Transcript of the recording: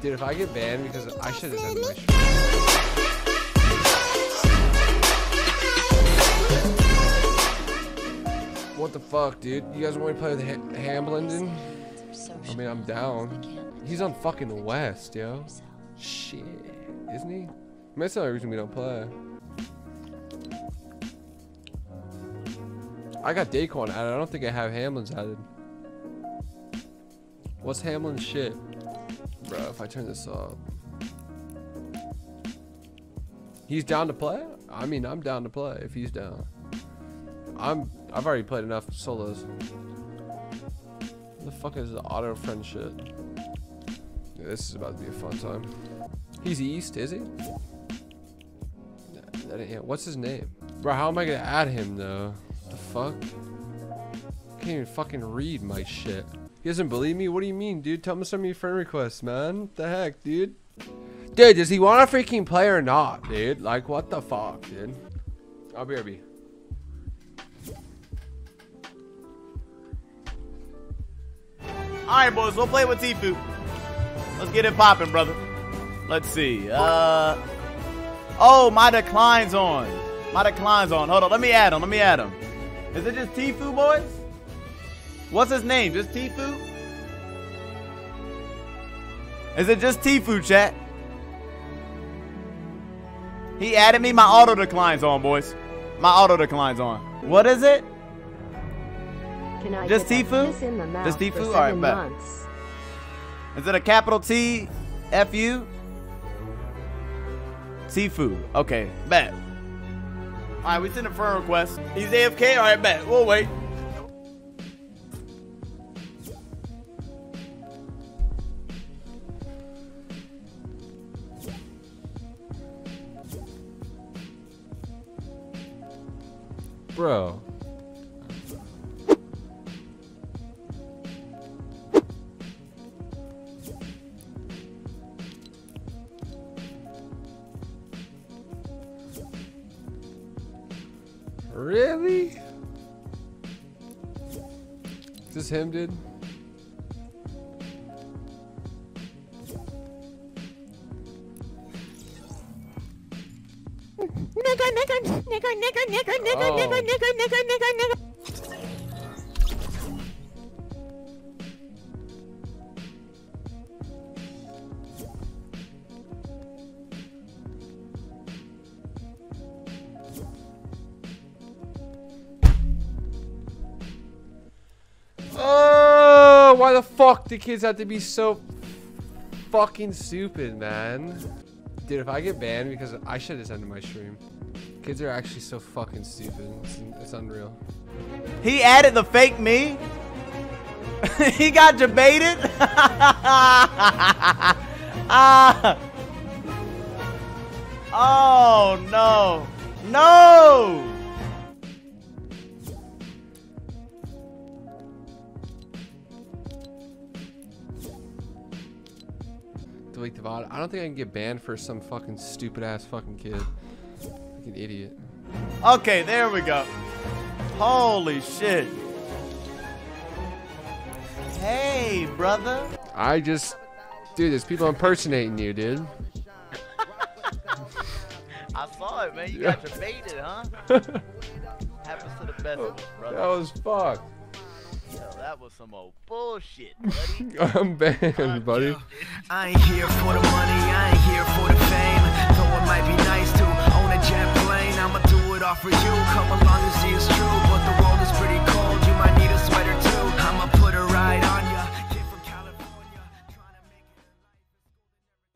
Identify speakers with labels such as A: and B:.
A: Dude, if I get banned because I should have done my What the fuck, dude? You guys want me to play with ha Hamblin? I mean, I'm down. He's on fucking West, yo. Shit. Isn't he? I mean, that's the only reason we don't play. I got Daequan added. I don't think I have Hamlinz added. What's Hamlinz shit? Bro, if I turn this up. He's down to play? I mean, I'm down to play if he's down. I'm I've already played enough solos. The fuck is the auto friend shit? Yeah, this is about to be a fun time. He's east, is he? What's his name? Bro, how am I gonna add him though? The fuck? Can't even fucking read my shit. He doesn't believe me? What do you mean, dude? Tell me some of your friend requests, man. What the heck, dude? Dude, does he want a freaking play or not, dude? Like, what the fuck, dude? I'll be RB.
B: Alright, boys, we'll play with Tfue. Let's get it popping, brother. Let's see. Uh Oh, my decline's on. My decline's on. Hold on, let me add him. Let me add him. Is it just Tfue, boys? What's his name? Just Tfue? Is it just Tfue, chat? He added me. My auto decline's on, boys. My auto decline's on. What is it?
C: Can I
B: Just
C: get a
B: Tfue?
C: kiss in the mouth
B: Just Tfue? All right, bet. Is it a capital T F U? Tfue. Okay, bet. Alright, we sent a friend request. He's AFK? Alright, bet. We'll wait.
A: Bro. Really? Is this him, dude? Oh. Oh, why the fuck do kids have to be so fucking stupid, man? Dude, if I get banned because I should have ended my stream. Kids are actually so fucking stupid. It's, it's unreal.
B: He added the fake me. he got debated. ah. Oh no. No.
A: Delete the VOD. I don't think I can get banned for some fucking stupid ass fucking kid. An idiot.
B: Okay, there we go. Holy shit. Hey, brother.
A: I just, dude, there's people impersonating you, dude.
B: I saw it, man. You got debated, huh? Happens to the best of us,
A: That was fucked.
B: Yo, that was some old bullshit, buddy.
A: I'm banned, buddy.
D: I ain't here for the money, I ain't here for the fame. Though it might be nice to own a jet plane, I'ma do it all for you. Come along and see it's true, but the